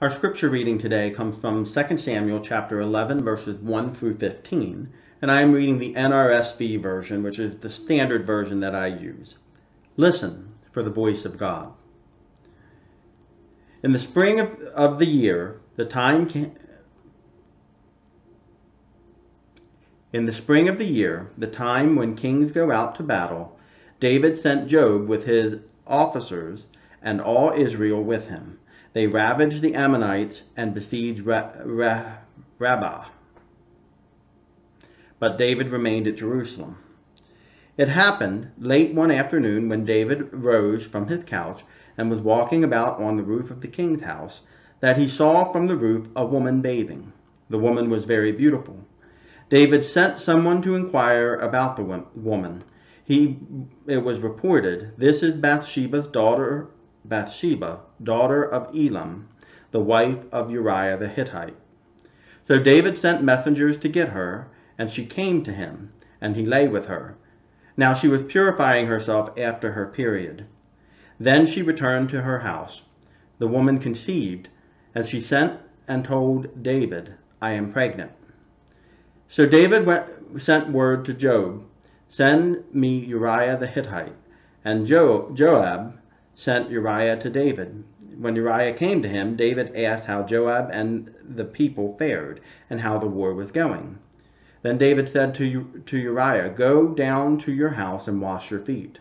Our scripture reading today comes from 2 Samuel chapter 11 verses 1 through 15, and I am reading the NRSV version, which is the standard version that I use. Listen for the voice of God. In the spring of, of the year, the time came, In the spring of the year, the time when kings go out to battle, David sent Joab with his officers and all Israel with him. They ravaged the Ammonites and besieged Rabbah. But David remained at Jerusalem. It happened late one afternoon when David rose from his couch and was walking about on the roof of the king's house that he saw from the roof a woman bathing. The woman was very beautiful. David sent someone to inquire about the woman. He, it was reported, This is Bathsheba's daughter, Bathsheba, daughter of Elam, the wife of Uriah the Hittite. So David sent messengers to get her, and she came to him, and he lay with her. Now she was purifying herself after her period. Then she returned to her house. The woman conceived, and she sent and told David, I am pregnant. So David went, sent word to Joab, Send me Uriah the Hittite. And jo, Joab sent Uriah to David. When Uriah came to him, David asked how Joab and the people fared, and how the war was going. Then David said to, to Uriah, Go down to your house and wash your feet.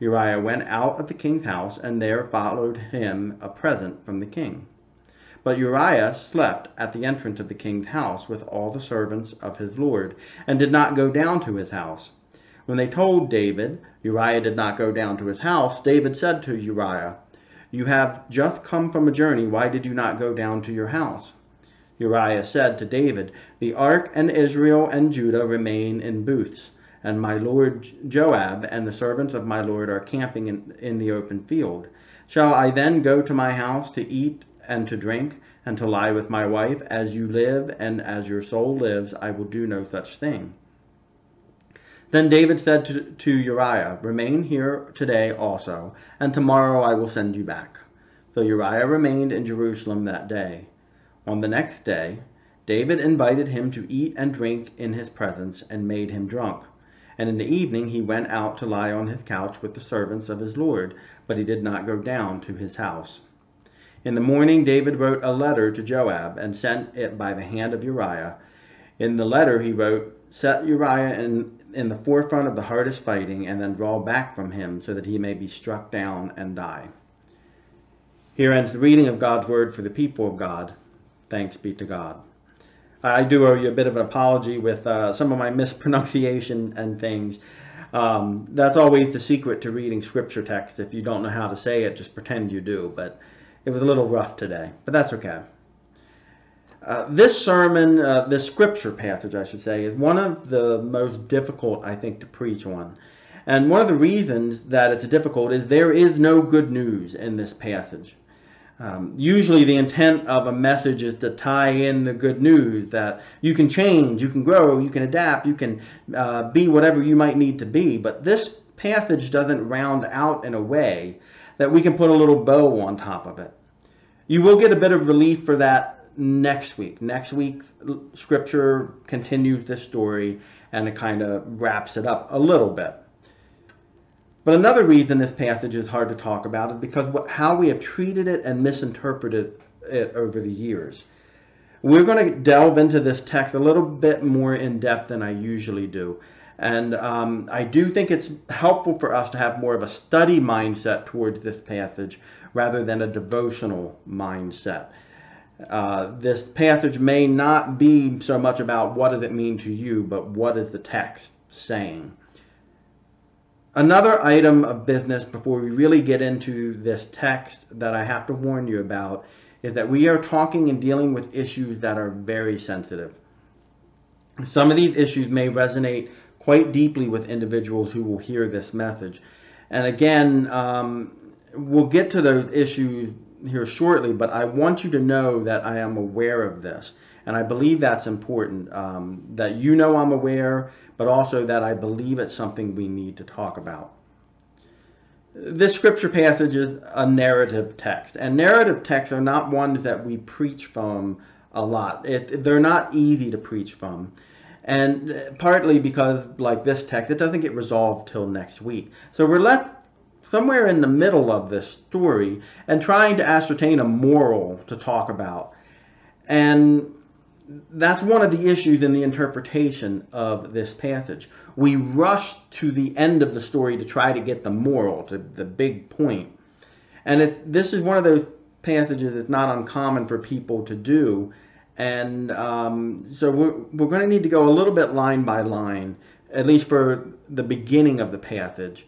Uriah went out of the king's house, and there followed him a present from the king. But Uriah slept at the entrance of the king's house with all the servants of his lord, and did not go down to his house. When they told David Uriah did not go down to his house, David said to Uriah, You have just come from a journey. Why did you not go down to your house? Uriah said to David, The ark and Israel and Judah remain in booths, and my lord Joab and the servants of my lord are camping in, in the open field. Shall I then go to my house to eat and to drink, and to lie with my wife. As you live, and as your soul lives, I will do no such thing. Then David said to, to Uriah, Remain here today also, and tomorrow I will send you back. So Uriah remained in Jerusalem that day. On the next day, David invited him to eat and drink in his presence, and made him drunk. And in the evening he went out to lie on his couch with the servants of his Lord, but he did not go down to his house. In the morning David wrote a letter to Joab and sent it by the hand of Uriah. In the letter he wrote, Set Uriah in, in the forefront of the hardest fighting, and then draw back from him so that he may be struck down and die. Here ends the reading of God's word for the people of God. Thanks be to God. I do owe you a bit of an apology with uh, some of my mispronunciation and things. Um, that's always the secret to reading scripture text. If you don't know how to say it, just pretend you do. But it was a little rough today, but that's okay. Uh, this sermon, uh, this scripture passage, I should say, is one of the most difficult, I think, to preach on. And one of the reasons that it's difficult is there is no good news in this passage. Um, usually, the intent of a message is to tie in the good news that you can change, you can grow, you can adapt, you can uh, be whatever you might need to be. But this passage doesn't round out in a way that we can put a little bow on top of it. You will get a bit of relief for that next week. Next week, Scripture continues this story and it kind of wraps it up a little bit. But another reason this passage is hard to talk about is because how we have treated it and misinterpreted it over the years. We're going to delve into this text a little bit more in depth than I usually do. And um, I do think it's helpful for us to have more of a study mindset towards this passage rather than a devotional mindset. Uh, this passage may not be so much about what does it mean to you, but what is the text saying. Another item of business before we really get into this text that I have to warn you about is that we are talking and dealing with issues that are very sensitive. Some of these issues may resonate quite deeply with individuals who will hear this message. And again, um, we'll get to those issues here shortly, but I want you to know that I am aware of this. And I believe that's important, um, that you know I'm aware, but also that I believe it's something we need to talk about. this scripture passage is a narrative text, and narrative texts are not ones that we preach from a lot. It, they're not easy to preach from. And partly because, like this text, it doesn't get resolved till next week. So we're left somewhere in the middle of this story and trying to ascertain a moral to talk about. And that's one of the issues in the interpretation of this passage. We rush to the end of the story to try to get the moral, to the big point. And this is one of those passages that's not uncommon for people to do. And um, so we're, we're going to need to go a little bit line by line, at least for the beginning of the passage,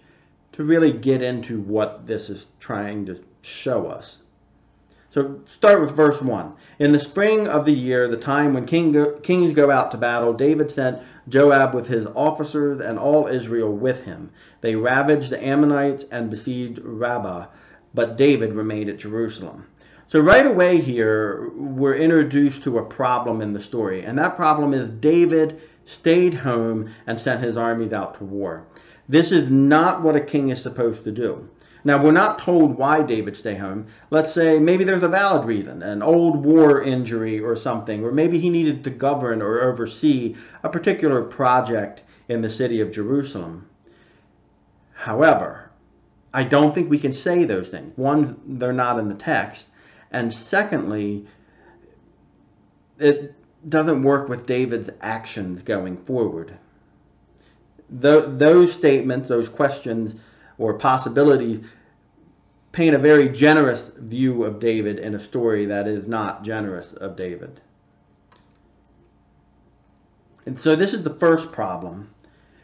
to really get into what this is trying to show us. So start with verse 1. In the spring of the year, the time when king go, kings go out to battle, David sent Joab with his officers and all Israel with him. They ravaged the Ammonites and besieged Rabbah, but David remained at Jerusalem. So right away here, we're introduced to a problem in the story, and that problem is David stayed home and sent his armies out to war. This is not what a king is supposed to do. Now, we're not told why David stay home. Let's say maybe there's a valid reason, an old war injury or something, or maybe he needed to govern or oversee a particular project in the city of Jerusalem. However, I don't think we can say those things. One, they're not in the text. And secondly, it doesn't work with David's actions going forward. The, those statements, those questions, or possibilities paint a very generous view of David in a story that is not generous of David. And so this is the first problem.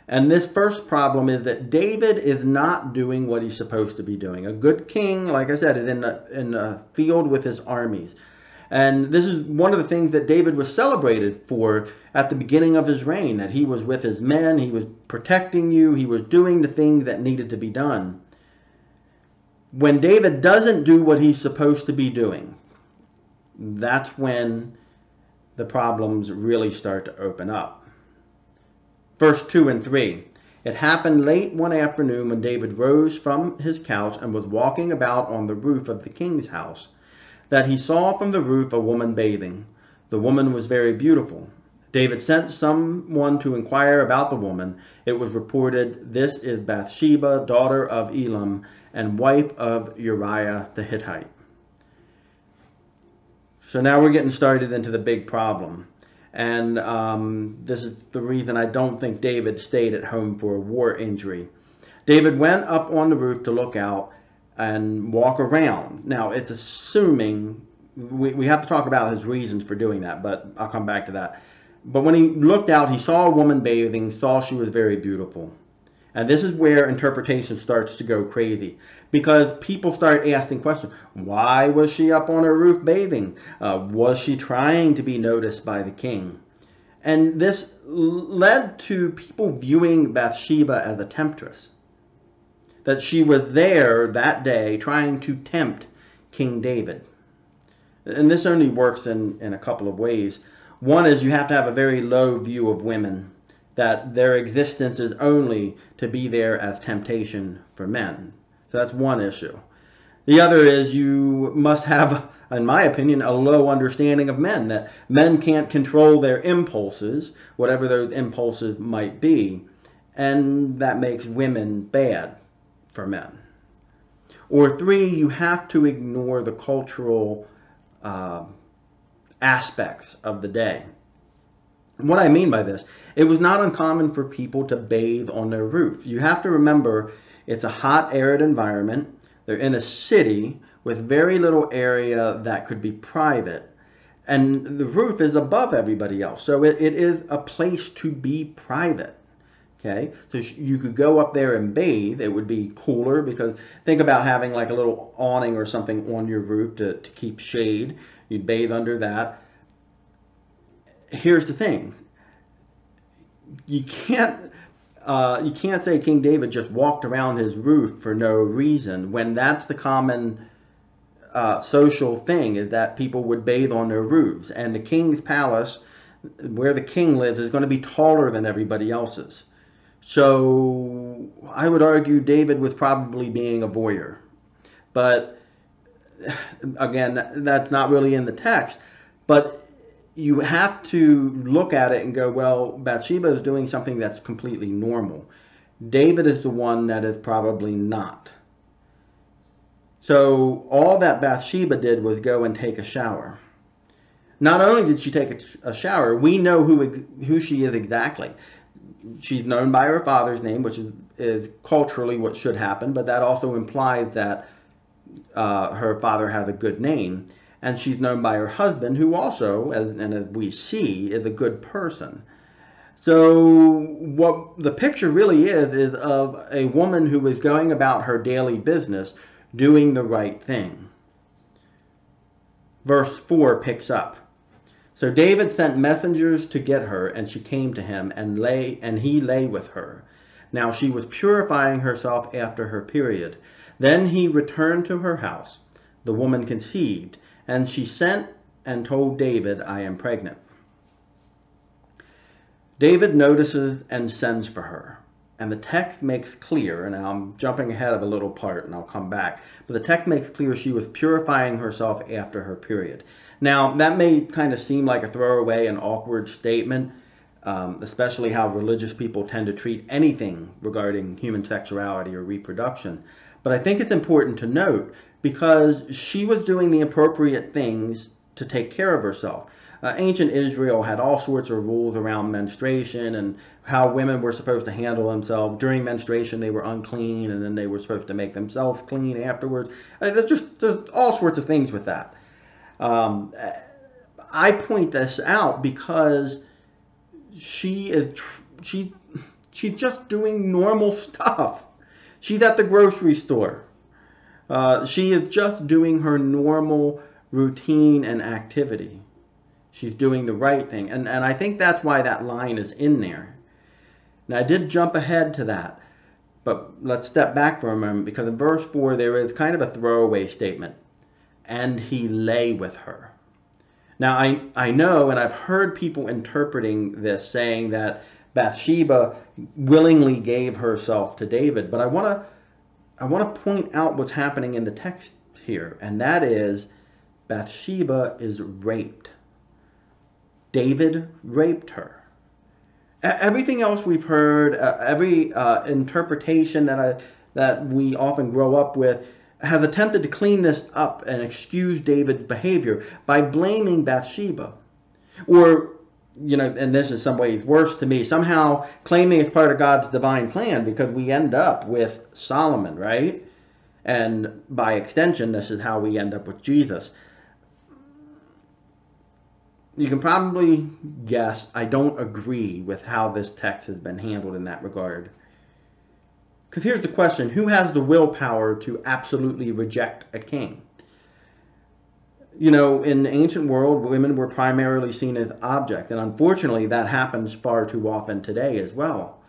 And this first problem is that David is not doing what he's supposed to be doing. A good king, like I said, is in a, in a field with his armies. And this is one of the things that David was celebrated for at the beginning of his reign, that he was with his men, he was protecting you, he was doing the thing that needed to be done. When David doesn't do what he's supposed to be doing, that's when the problems really start to open up. Verse 2 and 3. It happened late one afternoon when David rose from his couch and was walking about on the roof of the king's house that he saw from the roof a woman bathing. The woman was very beautiful. David sent someone to inquire about the woman. It was reported, This is Bathsheba, daughter of Elam, and wife of Uriah the Hittite. So now we're getting started into the big problem. And um, this is the reason I don't think David stayed at home for a war injury. David went up on the roof to look out, and walk around. Now, it's assuming, we, we have to talk about his reasons for doing that, but I'll come back to that. But when he looked out, he saw a woman bathing, saw she was very beautiful. And this is where interpretation starts to go crazy because people start asking questions. Why was she up on her roof bathing? Uh, was she trying to be noticed by the king? And this led to people viewing Bathsheba as a temptress that she was there that day trying to tempt King David. And this only works in, in a couple of ways. One is you have to have a very low view of women, that their existence is only to be there as temptation for men. So that's one issue. The other is you must have, in my opinion, a low understanding of men, that men can't control their impulses, whatever those impulses might be, and that makes women bad for men. Or three, you have to ignore the cultural uh, aspects of the day. what I mean by this, it was not uncommon for people to bathe on their roof. You have to remember it's a hot, arid environment. They're in a city with very little area that could be private. And the roof is above everybody else. So it, it is a place to be private. Okay, so you could go up there and bathe. It would be cooler because think about having like a little awning or something on your roof to, to keep shade. You'd bathe under that. Here's the thing. You can't uh, you can't say King David just walked around his roof for no reason when that's the common uh, social thing is that people would bathe on their roofs. And the king's palace, where the king lives, is going to be taller than everybody else's. So I would argue David was probably being a voyeur. But again, that's not really in the text. But you have to look at it and go, well, Bathsheba is doing something that's completely normal. David is the one that is probably not. So all that Bathsheba did was go and take a shower. Not only did she take a, shower, we know who who she is exactly. She's known by her father's name, which is, is culturally what should happen, but that also implies that uh, her father has a good name. And she's known by her husband, who also, as, and as we see, is a good person. So what the picture really is is of a woman who is going about her daily business doing the right thing. Verse 4 picks up. So David sent messengers to get her, and she came to him, and lay and he lay with her. Now she was purifying herself after her period. Then he returned to her house. The woman conceived, and she sent and told David, I am pregnant. David notices and sends for her. And the text makes clear, and I'm jumping ahead of a little part and I'll come back, but the text makes clear she was purifying herself after her period. Now, that may kind of seem like a throwaway and awkward statement, um, especially how religious people tend to treat anything regarding human sexuality or reproduction. But I think it's important to note because she was doing the appropriate things to take care of herself. Uh, ancient Israel had all sorts of rules around menstruation and how women were supposed to handle themselves. During menstruation, they were unclean, and then they were supposed to make themselves clean afterwards. Uh, there's just there's all sorts of things with that. Um, I point this out because she is she she's just doing normal stuff. She's at the grocery store. Uh, she is just doing her normal routine and activity. She's doing the right thing. And, and I think that's why that line is in there. Now, I did jump ahead to that, but let's step back for a moment because in verse 4 there is kind of a throwaway statement. And he lay with her. Now, I, I know and I've heard people interpreting this saying that Bathsheba willingly gave herself to David, but I want to I want to point out what's happening in the text here, and that is Bathsheba is raped. David raped her. Everything else we've heard, uh, every uh, interpretation that I, that we often grow up with, has attempted to clean this up and excuse David's behavior by blaming Bathsheba, or you know, and this is some ways worse to me, somehow claiming it's part of God's divine plan because we end up with Solomon, right? And by extension, this is how we end up with Jesus you can probably guess I don't agree with how this text has been handled in that regard. Because here's the question who has the willpower to absolutely reject a king? You know, in the ancient world, women were primarily seen as objects, and unfortunately, that happens far too often today as well.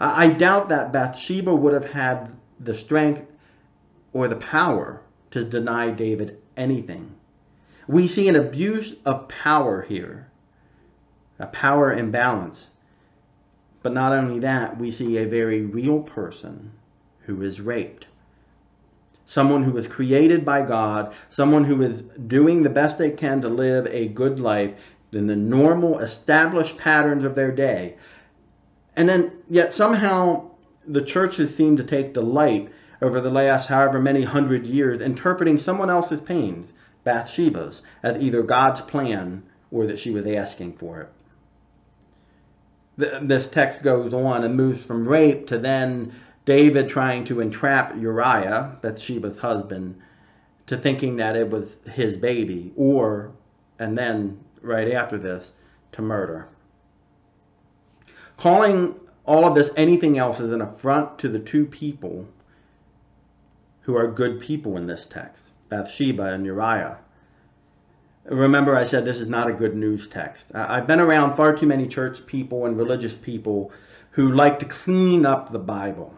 I doubt that Bathsheba would have had the strength or the power to deny David anything. We see an abuse of power here, a power imbalance. But not only that, we see a very real person who is raped. Someone who was created by God, someone who is doing the best they can to live a good life in the normal established patterns of their day. And then, yet somehow, the church has seemed to take delight over the last however many hundred years interpreting someone else's pains Bathsheba's as either God's plan or that she was asking for it. This text goes on and moves from rape to then David trying to entrap Uriah, Bathsheba's husband, to thinking that it was his baby, or, and then right after this, to murder. Calling all of this anything else is an affront to the two people who are good people in this text. Bathsheba and Uriah. Remember, I said this is not a good news text. I've been around far too many church people and religious people who like to clean up the Bible.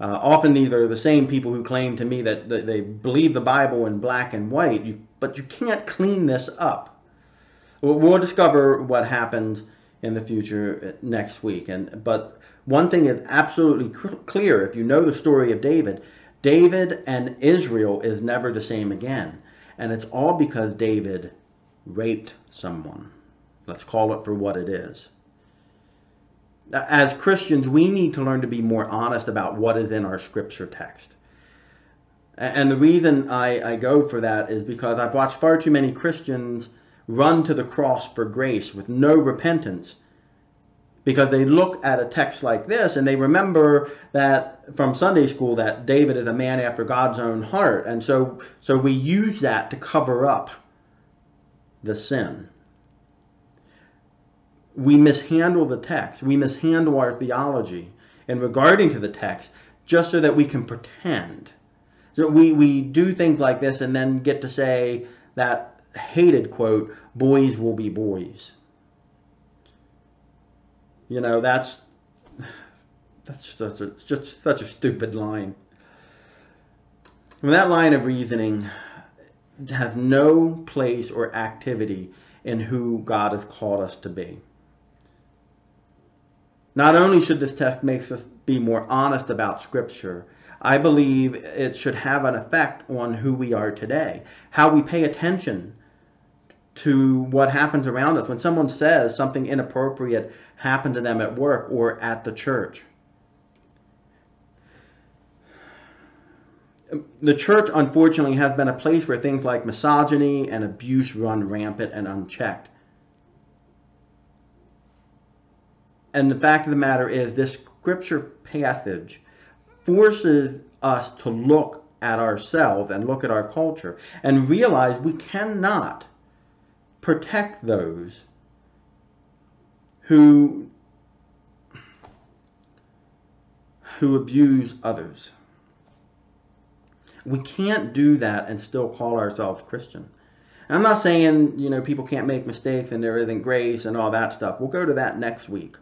Uh, often these are the same people who claim to me that, they believe the Bible in black and white, but you can't clean this up. We'll, we'll discover what happens in the future uh, next week. And but one thing is absolutely clear if you know the story of David, David and Israel is never the same again. And it's all because David raped someone. Let's call it for what it is. As Christians, we need to learn to be more honest about what is in our scripture text. And the reason I, I go for that is because I've watched far too many Christians run to the cross for grace with no repentance because they look at a text like this and they remember that from Sunday school that David is a man after God's own heart. And so so we use that to cover up the sin. We mishandle the text. We mishandle our theology in regarding to the text just so that we can pretend. So we we do things like this and then get to say that hated quote boys will be boys you know, that's that's just a, just such a stupid line. I mean, that line of reasoning has no place or activity in who God has called us to be. Not only should this text make us be more honest about Scripture, I believe it should have an effect on who we are today, how we pay attention to what happens around us when someone says something inappropriate happened to them at work or at the church. The church, unfortunately, has been a place where things like misogyny and abuse run rampant and unchecked. And the fact of the matter is, this scripture passage forces us to look at ourselves and look at our culture and realize we cannot protect those who who abuse others. We can't do that and still call ourselves Christian. I'm not saying, you know, people can't make mistakes and there isn't grace and all that stuff. We'll go to that next week.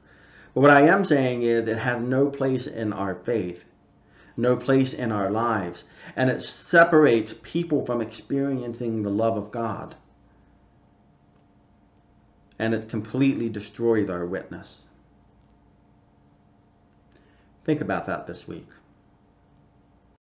But what I am saying is it has no place in our faith, no place in our lives, and it separates people from experiencing the love of God and it completely destroyed our witness. Think about that this week.